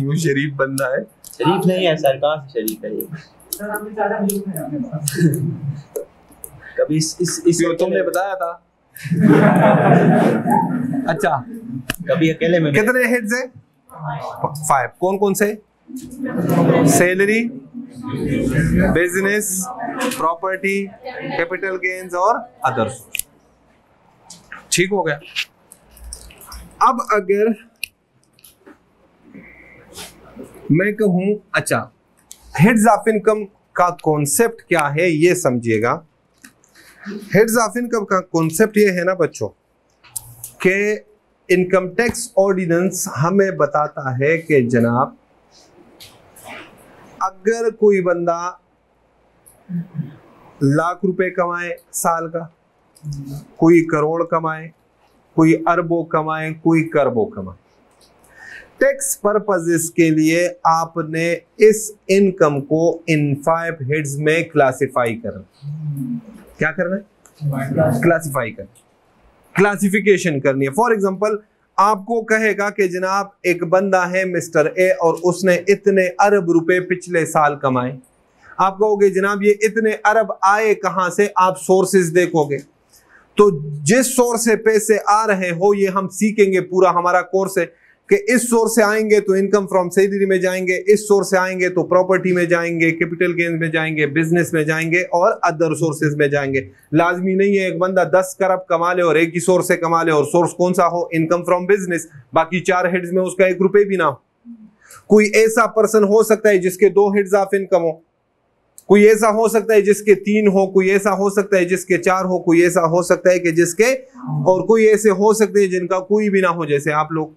यूँ शरीफ बंदा है। शरीफ नहीं है सर कहाँ से शरीफ है ये। है कभी इस इस इस तुमने बताया था? अच्छा। कभी अकेले में कितने हेड्स है फाइव कौन कौन से? Salary business property capital gains और अदर्स ठीक हो गया। अब अगर मैं कहूँ अच्छा हेड्स ऑफ़ इनकम का कॉन्सेप्ट क्या है, ये समझिएगा। हेड्स ऑफ़ इनकम का कॉन्सेप्ट ये है ना बच्चों, कि इनकम टैक्स ऑर्डिनेंस हमें बताता है कि जनाब, अगर कोई बंदा लाख रुपए कमाए साल का, कोई करोड़ कमाए, कोई अरबों कमाए, कोई करबों कमाए टैक्स पर्पजेस के लिए आपने इस इनकम को इन फाइव हेड्स में क्लासिफाई करना। क्या करना है? क्लासिफाई करना। क्लासिफिकेशन करनी है। फॉर एग्ज़ाम्पल आपको कहेगा कि जनाब, एक बंदा है मिस्टर ए और उसने इतने अरब रुपए पिछले साल कमाए। आप कहोगे, जनाब, ये इतने अरब आए कहाँ से? आप सोर्सेज देखोगे। तो जिस सोर्स से पैसे आ रहे हो, ये हम सीखेंगे पूरा हमारा कोर्स है। कि इस सोर्स से आएँगे तो इनकम फ्रॉम सैलरी में जाएँगे, इस सोर्स से आएँगे तो प्रॉपर्टी में जाएँगे कैपिटल गेन में जाएँगे बिज़नेस में जाएँगे और अदर सोर्सेज में जाएँगे। लाजमी नहीं है एक बंदा दस करब कमा ले और एक ही सोर्स से कमा ले और सोर्स कौन सा हो? इनकम फ्रॉम बिज़नेस बाकी चार हेड्स में उसका एक रुपये भी ना हो। कोई ऐसा पर्सन हो सकता है जिसके दो हेड्स ऑफ़ इनकम हो। कोई ऐसा हो सकता है जिसके तीन हो, कोई ऐसा हो सकता है जिसके चार हो, कोई ऐसा हो सकता है कि जिसके और कोई ऐसे हो सकते हैं जिनका कोई भी ना हो, जैसे आप लोग।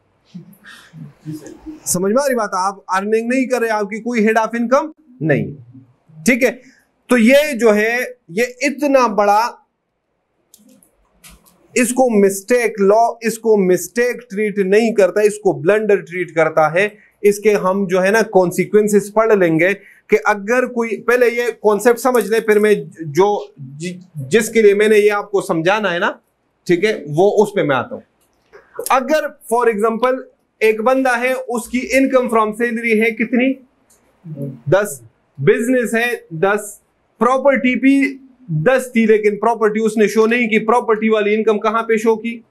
समझ में आ रही बात? आप अर्निंग नहीं कर रहे, आपकी कोई हेड ऑफ़ इनकम नहीं। ठीक है? तो ये जो है, ये इतना बड़ा, इसको मिस्टेक लॉ इसको मिस्टेक ट्रीट नहीं करता, इसको ब्लंडर ट्रीट करता है। इसके हम जो है ना कॉन्सिक्वेंसेस पढ़ लेंगे कि अगर कोई, पहले ये कॉन्सेप्ट समझ ले, फिर मैं जो, जिसके लिए मैंने ये आपको समझाना है ना, ठीक है, वो उस पे मैं आता हूँ। अगर फॉर एग्ज़ाम्पल एक बंदा है, उसकी इनकम फ्रॉम सैलरी है कितनी? दस। बिज़नेस है, दस। प्रॉपर्टी भी दस थी, लेकिन प्रॉपर्टी उसने शो नहीं की। प्रॉपर्टी वाली इनकम कहाँ पे शो की?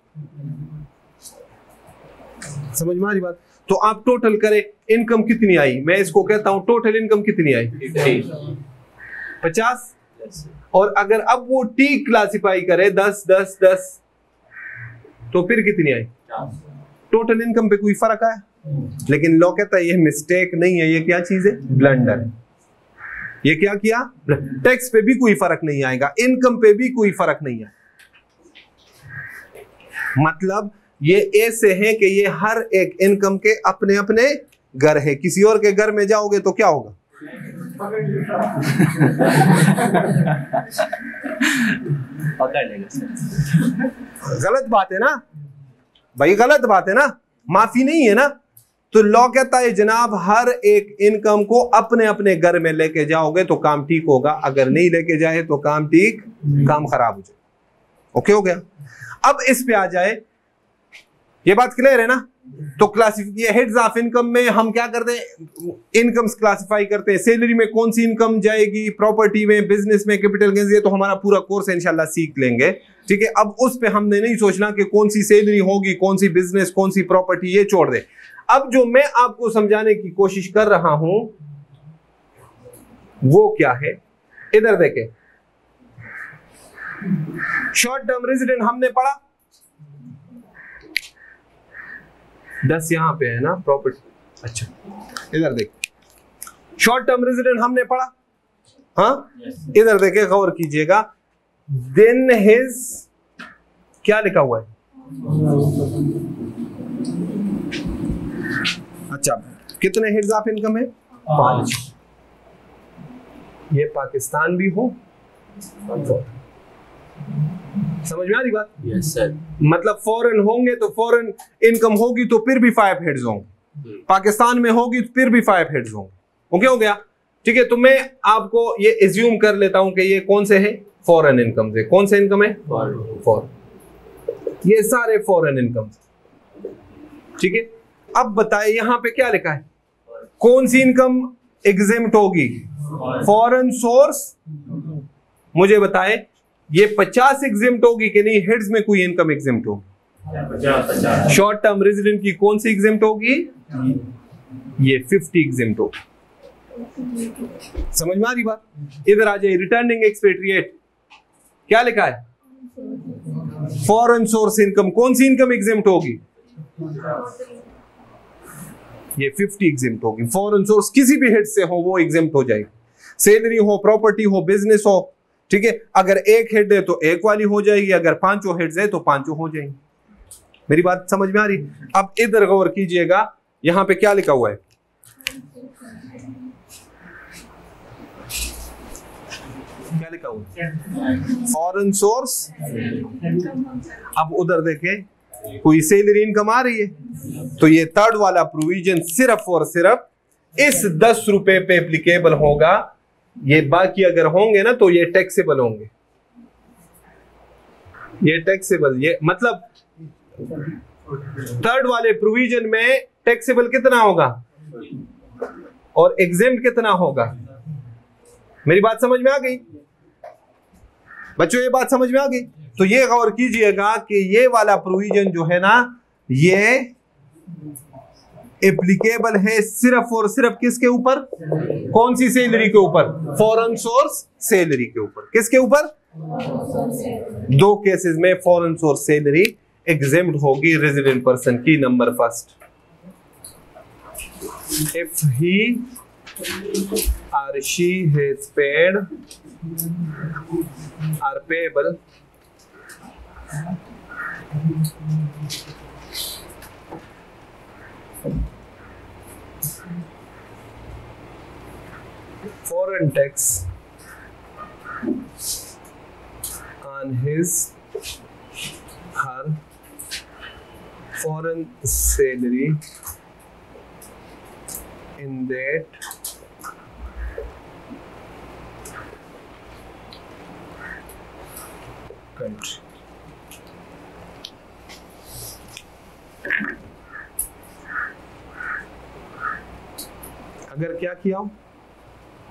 समझ में आ रही बात? तो आप टोटल करें इनकम कितनी आई? मैं इसको कहता हूँ टोटल इनकम कितनी आई? पचास। और अगर अब वो टी क्लासिफाई करे, दस दस दस तो फिर कितनी आई? टोटल इनकम पे कोई फ़र्क आया? लेकिन लॉ कहता है ये मिस्टेक नहीं है ये क्या चीज़ है? ब्लंडर ये क्या किया? टैक्स पे भी कोई फ़र्क नहीं आएगा इनकम पे भी कोई फ़र्क नहीं है। मतलब ये ऐसे हैं कि ये हर एक इनकम के अपने अपने घर है। किसी और के घर में जाओगे तो क्या होगा? गलत बात है ना? भाई गलत बात है ना? माफ़ी नहीं है ना? तो लॉ कहता है जनाब, हर एक इनकम को अपने अपने घर में लेके जाओगे तो काम ठीक होगा। अगर नहीं लेके जाए तो काम ठीक, काम खराब हो जाए। ओके हो गया? अब इस पे आ जाए। ये बात क्लियर है ना? तो क्लासिफिक हेड्स ऑफ़ इनकम में हम क्या करते हैं? इनकम्स क्लासिफाई करते हैं। सैलरी में कौन सी इनकम जाएगी? प्रॉपर्टी में बिज़नेस में कैपिटल गेंस ये तो हमारा पूरा कोर्स इंशाल्लाह सीख लेंगे। ठीक है? अब उस पे हमने नहीं सोचना कि कौन सी सैलरी होगी, कौन सी बिज़नेस कौन सी प्रॉपर्टी ये छोड़ दे। अब जो मैं आपको समझाने की कोशिश कर रहा हूँ, वो क्या है? इधर देखें। शॉर्ट टर्म रेजिडेंट हमने पढ़ा। दस यहाँ पे है ना प्रॉपर्टी अच्छा। इधर देख। शॉर्ट टर्म रेजिडेंट हमने पढ़ा। हाँ? yes. इधर देखे, गौर कीजिएगा। देन हिज क्या लिखा हुआ है? अच्छा कितने हेड्स ऑफ़ इनकम है? पाँच। ये पाकिस्तान भी हो समझ में आ रही बात? यस सर मतलब फॉरेन होंगे तो फॉरेन इनकम होगी तो फिर भी फाइव हेड्स होंगे। पाकिस्तान में होगी तो फिर भी फाइव हेड्स होंगे। ओके हो गया? ठीक है तो मैं आपको ये एज्यूम कर लेता हूँ कि ये कौन से है? फॉरेन इनकम से। कौन से इनकम है? फॉरेन ये सारे फॉरेन इनकम ठीक है? अब बताए यहाँ पे क्या लिखा है? कौन सी इनकम एग्जिम्ट होगी? फॉरेन सोर्स मुझे बताए। ये 50 एग्जिम्ट होगी कि नहीं? हेड्स में कोई इनकम एग्जिम्ट होगी? शॉर्ट टर्म रेजिडेंट की कौन सी एग्जिम्ट होगी? ये 50 एग्जिम्ट होगी। समझ में आ रही बात? इधर आ जाए रिटर्निंग एक्सपेट्रिएट क्या लिखा है? फॉरेन सोर्स इनकम कौन सी इनकम एग्जिम्ट होगी? ये 50 एग्जिम्ट होगी। फॉरेन सोर्स किसी भी हेड से हो, वो एग्जिम्ट हो जाएगी। सैलरी हो प्रॉपर्टी हो बिज़नेस हो ठीक है? अगर एक हेड है तो एक वाली हो जाएगी, अगर पाँचों हेड्स है तो पाँचों हो जाएँगी। मेरी बात समझ में आ रही? अब इधर गौर कीजिएगा, यहाँ पे क्या लिखा हुआ है? क्या लिखा हुआ फॉरन सोर्स अब उधर देखें, कोई सैलरी इनकम आ रही है? तो ये थर्ड वाला प्रोविज़न सिर्फ़ और सिर्फ़ इस दस रुपए पे एप्लीकेबल होगा। ये बाकी अगर होंगे ना तो ये टैक्सेबल होंगे। ये टैक्सेबल ये मतलब थर्ड वाले प्रोविज़न में टैक्सेबल कितना होगा? और एग्ज़ाम कितना होगा? मेरी बात समझ में आ गई? बच्चों, ये बात समझ में आ गई? तो ये गौर कीजिएगा कि ये वाला प्रोविज़न जो है ना, ये एप्लीकेबल है सिर्फ़ और सिर्फ़ किसके ऊपर? कौन सी सैलरी के ऊपर? फॉरेन सोर्स सैलरी के ऊपर। किसके ऊपर? दो केसेस में फॉरेन सोर्स सैलरी एग्जेम्ड होगी रेजिडेंट पर्सन की number first if he or she has paid or payable foreign tax on his her foreign salary in that country. अगर क्या किया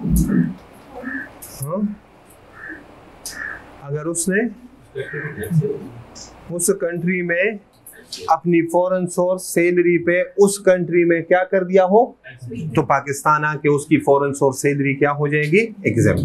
हो? अगर उसने उस कंट्री में अपनी फॉरेन सोर्स सैलरी पे उस कंट्री में क्या कर दिया हो तो पाकिस्तान आके उसकी फॉरेन सोर्स सैलरी क्या हो जाएगी एग्ज़ाम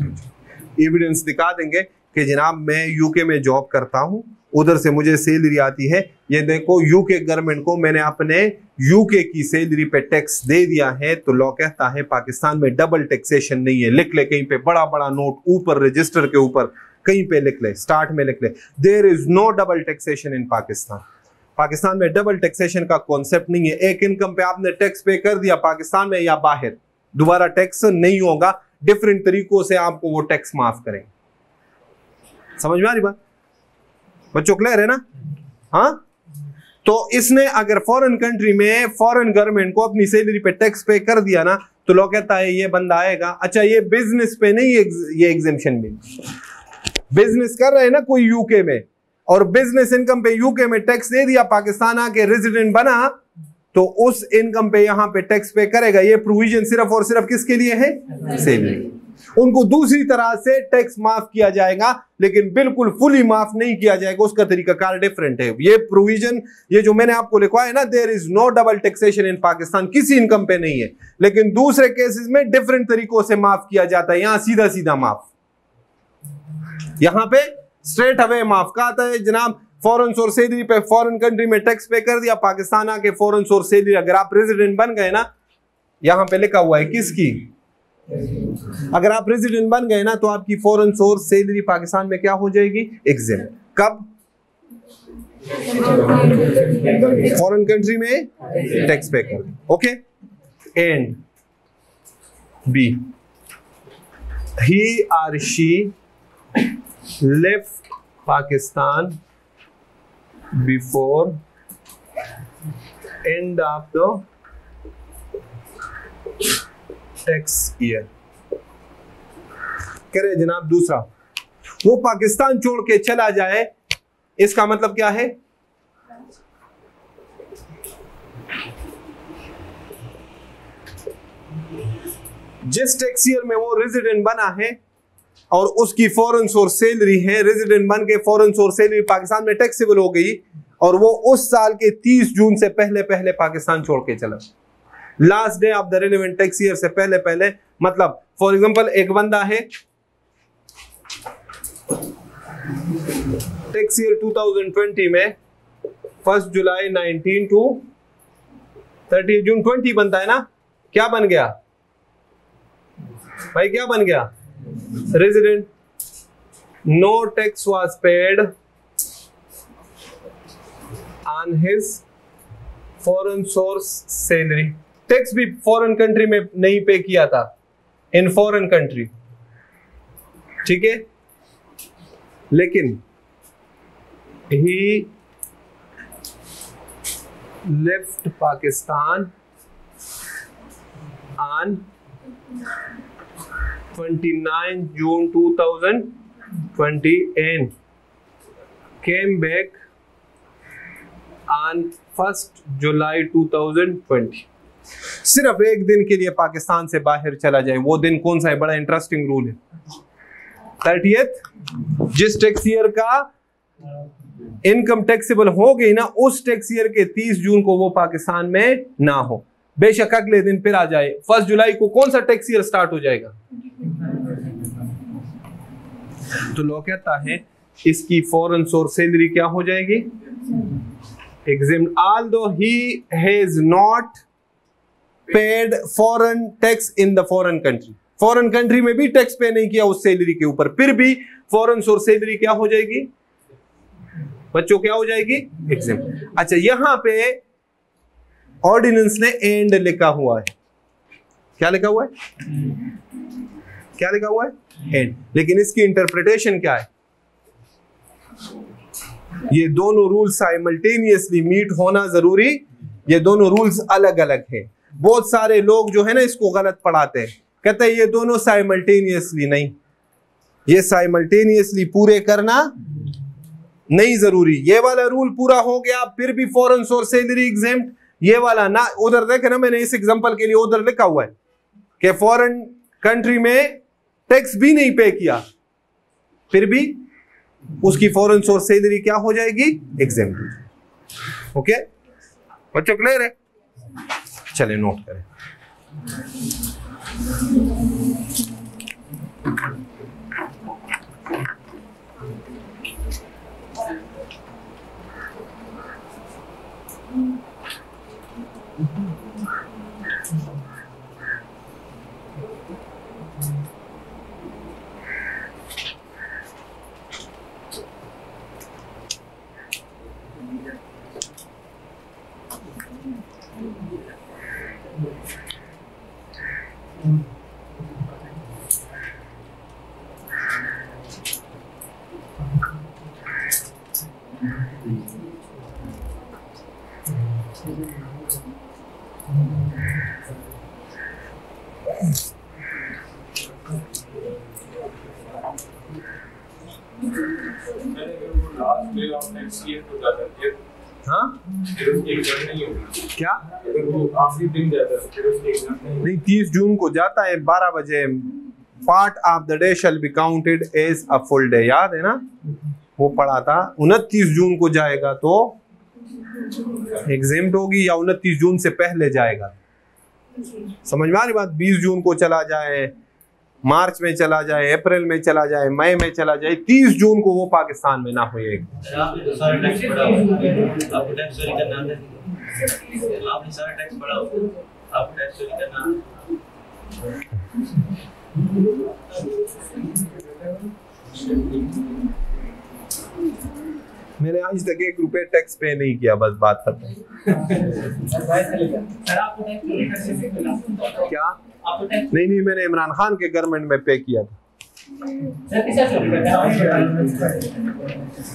एविडेंस दिखा देंगे कि जनाब, मैं यूके में जॉब करता हूँ उधर से मुझे सैलरी आती है। ये देखो यूके गवर्नमेंट को मैंने अपने यूके की सैलरी पे टैक्स दे दिया है। तो लॉ कहता है, पाकिस्तान में डबल टैक्सेशन नहीं है। लिख ले कहीं पे बड़ा बड़ा नोट ऊपर रजिस्टर के ऊपर, कहीं पे लिख ले स्टार्ट में लिख ले। There is no double taxation in Pakistan. Pakistan में डबल टैक्सेशन का कॉन्सेप्ट नहीं है। एक इनकम पे आपने टैक्स पे कर दिया पाकिस्तान में या बाहर। दोबारा टैक्स नहीं होगा। डिफरेंट तरीकों से आपको वो टैक्स माफ़ करेंगे। समझ में आ रही बात? बच्चों क्लियर है ना? हाँ? तो इसने अगर फॉरेन कंट्री में फॉरेन गवर्नमेंट को अपनी सैलरी पे टैक्स पे कर दिया ना तो लोग कहता है ये बंदा आएगा। अच्छा ये बिज़नेस पे नहीं ये एग्जेम्पन भी बिज़नेस कर रहे हैं ना कोई यूके में और बिज़नेस इनकम पे यूके में टैक्स दे दिया पाकिस्तान आके रेजिडेंट बना तो उस इनकम पे यहाँ पे टैक्स पे करेगा। ये प्रोविज़न सिर्फ़ और सिर्फ़ किसके लिए है? सैलरी उनको दूसरी तरह से टैक्स माफ़ किया जाएगा, लेकिन बिल्कुल फुली माफ़ नहीं किया जाएगा, उसका तरीका कार डिफरेंट है। ये प्रोविज़न ये जो मैंने आपको लिखवाया ना there is no double taxation in Pakistan किसी इनकम पे नहीं है। लेकिन दूसरे केसेस में डिफरेंट तरीकों से माफ़ किया जाता है, यहाँ सीधा सीधा माफ़। यहाँ पे स्ट्रेट अवे माफ़ का आता है, जनाब फॉरन सोर्स सैलरी पे फॉरन कंट्री में टैक्स पे कर दिया, पाकिस्तान आके फॉरन सोर्स सैलरी अगर आप रेजिडेंट बन गए ना, यहाँ पे लिखा हुआ है किसकी? अगर आप रेजिडेंट बन गए ना तो आपकी फॉरेन सोर्स सैलरी पाकिस्तान में क्या हो जाएगी? एग्ज़ाम कब? फॉरेन कंट्री में? टैक्स पे कर okay and be he or she left Pakistan before end of the tax year. कह रहे जनाब, दूसरा, वो पाकिस्तान छोड़ के चला जाए, इसका मतलब क्या है जिस टैक्स ईयर में वो रेजिडेंट बना है, और उसकी फॉरेन सोर्स सैलरी है रेजिडेंट बन के फॉरेन सोर्स सैलरी पाकिस्तान में टैक्सेबल हो गई, और वो उस साल के 30 जून से पहले पहले पाकिस्तान छोड़ के चला last day of the relevant tax year से पहले पहले मतलब फॉर एग्जांपल एक बंदा है, टैक्स ईयर 2020 में फ़र्स्ट जुलाई 19 टू 30 जून 20 बनता है ना, क्या बन गया? भाई, क्या बन गया? Resident no tax was paid on his foreign source salary. Tax भी फॉरेन कंट्री में नहीं पे किया था, इन फॉरेन कंट्री। ठीक है? लेकिन he left Pakistan on 29 June 2020 and came back on 1st July 2020 सिर्फ़ एक दिन के लिए पाकिस्तान से बाहर चला जाए, वो दिन कौन सा है? बड़ा इंटरेस्टिंग रूल है। थर्टियथ जिस टैक्स ईयर का इनकम टैक्सेबल हो गई ना, उस टैक्स ईयर के 30 जून को वो पाकिस्तान में ना हो। बेशक अगले दिन फिर आ जाए। फ़र्स्ट जुलाई को कौन सा टैक्स ईयर स्टार्ट हो जाएगा? तो लोग कहता है, इसकी फॉरन सोर्स सैलरी क्या हो जाएगी? Example though he has not paid foreign tax in the foreign country foreign country में भी टैक्स पे नहीं किया, उस सैलरी के ऊपर। फिर भी फॉरेन सोर्स सैलरी क्या हो जाएगी? बच्चों, क्या हो जाएगी? एग्ज़ाम अच्छा यहाँ पे ऑर्डिनेंस ने एंड लिखा हुआ है। क्या लिखा हुआ है? क्या लिखा हुआ है? एंड लेकिन इसकी इंटरप्रिटेशन क्या है? ये दोनों रूल्स साइमल्टेनियसली मीट होना ज़रूरी। ये दोनों रूल्स अलग अलग हैं। बहुत सारे लोग जो है ना इसको गलत पढ़ाते हैं। कहते हैं, ये दोनों साइमल्टेनियसली नहीं। ये साइमल्टेनियसली पूरे करना नहीं ज़रूरी। ये वाला रूल पूरा हो गया, फिर भी फॉरेन सोर्स सैलरी एग्ज़ाम ये वाला ना, उधर देखे ना मैंने इस एग्ज़ाम्पल के लिए उधर लिखा हुआ है कि फॉरन कंट्री में टैक्स भी नहीं पे किया, फिर भी उसकी फॉरन सोर्स सैलरी क्या हो जाएगी? एग्ज़ाम ओके बच्चों क्लियर है? चले नोट करें। है। हाँ? क्या? है एग्ज़ाम नहीं तीस जून को जाता है बारह बजे। Part of the day shall be counted as a full day याद है ना? वो पढ़ा था। उनतीस जून को जाएगा तो एग्ज़ाम होगी या उनतीस जून से पहले जाएगा। समझ में आ रही बात? बीस जून को चला जाए। मार्च में चला जाए अप्रैल में चला जाए मई में चला जाए तीस जून को वो पाकिस्तान में ना होएगा आपने तो है। है। मैंने आज तक एक रुपए टैक्स पे नहीं किया बस बात खत्म। सर आपको टैक्स चोरी करने से मिला क्या? नहीं नहीं मैंने इमरान खान के गवर्नमेंट में पे किया था।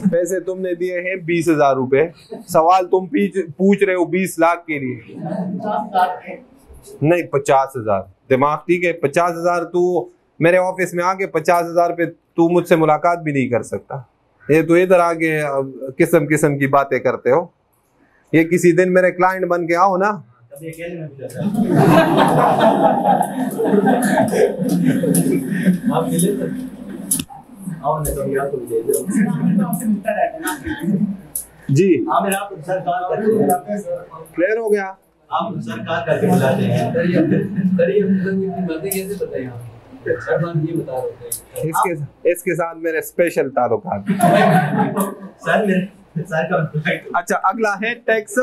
पैसे तुमने दिए हैं बीस हज़ार रुपए। सवाल तुम पूछ रहे हो बीस लाख के लिए। नहीं पचास हज़ार। दिमाग ठीक है पचास हज़ार तू मेरे ऑफ़िस में आके पचास हज़ार पे तू मुझसे मुलाकात भी नहीं कर सकता। ये तो इधर आगे किस्म किस्म की बातें करते हो। ये किसी दिन मेरे क्लाइंट बन के आओ ना। कभी अकेले में भी जाता है। आप मिले तो। कभी आपको है ना जी। हाँ मेरा आप सरकार क्लियर हो। गया। आप सरकार करके बुलाते हैं बातें कैसे बताएँ आप? हैं। इसके इसके साथ मेरे स्पेशल ताल्लुकात सर मेरे सर का अच्छा अगला है टैक्स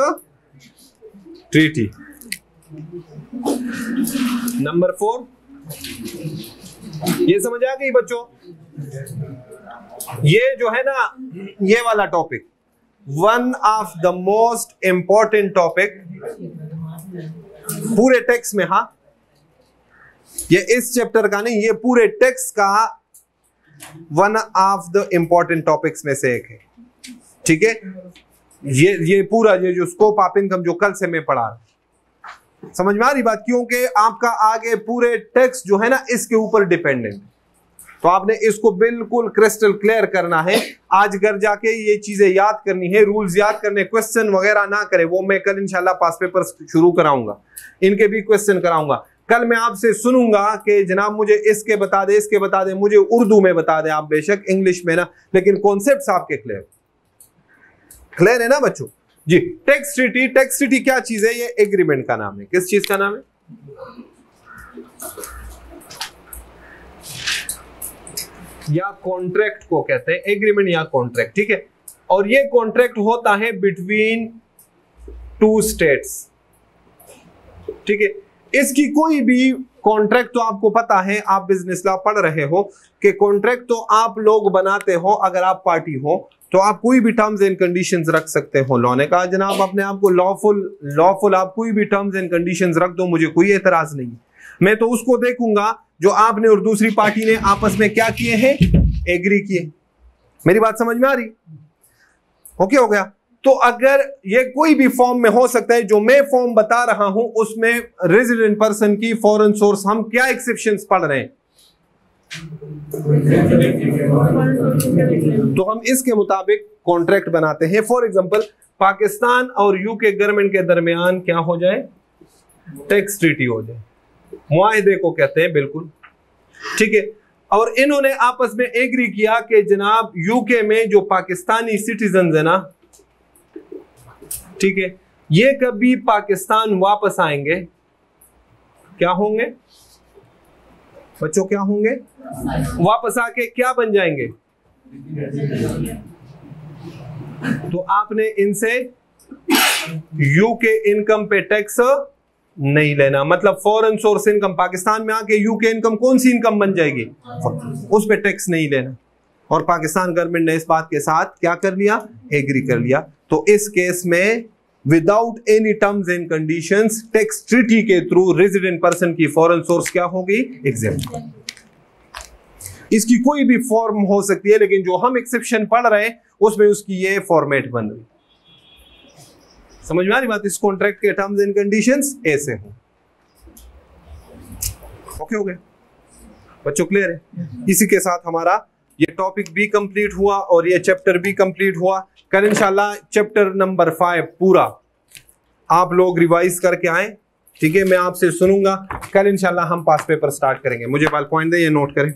ट्रीटी नंबर फोर। ये समझ आ गई बच्चों? ये जो है ना, ये वाला topic one of the most important topic पूरे टेक्स्ट में, हा। ये इस चैप्टर का नहीं, ये पूरे टेक्स्ट का one of the important topics में से एक है। ठीक है? ये ये पूरा, ये जो स्कोप ऑफ़ इनकम जो कल से मैं पढ़ा रहा समझ में आ रही बात? क्योंकि आपका आगे पूरे टेक्स्ट जो है ना, इसके ऊपर डिपेंडेंट तो आपने इसको बिल्कुल क्रिस्टल क्लियर करना है। आज घर जाके ये चीज़ें याद करनी है रूल्स याद करने क्वेश्चन वगैरह ना करें, वो मैं कल इंशाल्लाह पास पेपर शुरू कराऊँगा। इनके भी क्वेश्चन कराऊँगा। कल मैं आपसे सुनूँगा कि जनाब मुझे इसके बता दे, इसके बता दे, मुझे उर्दू में बता दे आप बेशक इंग्लिश में ना, लेकिन कॉन्सेप्ट आपके क्लियर क्लियर है ना बच्चों? जी टेक्स ट्रीटी टेक्स ट्रीटी क्या चीज़ है? ये एग्रीमेंट का नाम है। किस चीज़ का नाम है? या कॉन्ट्रैक्ट को कहते हैं एग्रीमेंट या कॉन्ट्रैक्ट ठीक है? और ये कॉन्ट्रैक्ट होता है बिटवीन टू स्टेट्स ठीक है? इसकी कोई भी कॉन्ट्रैक्ट तो आपको पता है, आप बिज़नेस लॉ पढ़ रहे हो कि कॉन्ट्रैक्ट तो आप लोग बनाते हो अगर आप पार्टी हो तो आप कोई भी टर्म्स एंड कंडीशन रख सकते हो। लॉ ने कहा, जनाब, अपने आप को लॉफुल लॉफुल आप कोई भी टर्म्स एंड कंडीशंस रख दो, मुझे कोई एतराज़ नहीं मैं तो उसको देखूँगा जो आपने और दूसरी पार्टी ने आपस में क्या किए हैं? एग्री किए। मेरी बात समझ में आ रही? ओके हो गया। तो अगर ये कोई भी फॉर्म में हो सकता है, जो मैं फॉर्म बता रहा हूँ, उसमें रेजिडेंट पर्सन की फॉरेन सोर्स हम क्या एक्सेप्शन पढ़ रहे हैं? तो हम इसके मुताबिक कॉन्ट्रैक्ट बनाते हैं। फॉर एग्जांपल पाकिस्तान और यूके गवर्नमेंट के दरमियान क्या हो जाए? टैक्स ट्रीटी हो जाए। मुआहदे को कहते हैं, बिल्कुल। ठीक है? और इन्होंने आपस में एग्री किया कि जनाब यूके में जो पाकिस्तानी सिटीजन है ना, ठीक है, ये कभी पाकिस्तान वापस आएँगे, क्या होंगे? बच्चों क्या होंगे? वापस आके क्या बन जाएँगे? तो आपने इनसे यू के इनकम पे टैक्स नहीं लेना। मतलब फॉरेन सोर्स इनकम पाकिस्तान में आके यू के इनकम कौन सी इनकम बन जाएगी? उस पे टैक्स नहीं लेना। और पाकिस्तान गवर्नमेंट ने इस बात के साथ क्या कर लिया? एग्री कर लिया। तो इस केस में without any terms and conditions tax treaty के थ्रू रेजिडेंट पर्सन की फॉरेन सोर्स क्या होगी? एग्ज़ाम इसकी कोई भी फॉर्म हो सकती है, लेकिन जो हम एक्सेप्शन पढ़ रहे हैं, उसमें उसकी ये फॉर्मेट बन रही समझ में आ रही बात? इस कॉन्ट्रैक्ट के टर्म्स एंड कंडीशंस ऐसे हो। ओके हो गया। बच्चों क्लियर है? इसी के साथ हमारा ये टॉपिक भी कंप्लीट हुआ और ये चैप्टर भी कंप्लीट हुआ। कल इंशाल्लाह चैप्टर नंबर फाइव पूरा। आप लोग रिवाइज करके आए, ठीक है? मैं आपसे सुनूँगा। कल इंशाल्लाह हम पास पेपर स्टार्ट करेंगे। मुझे बाल पॉइंट दें ये नोट करें?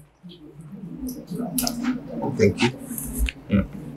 Thank you